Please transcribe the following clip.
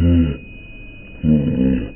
Mm-hmm.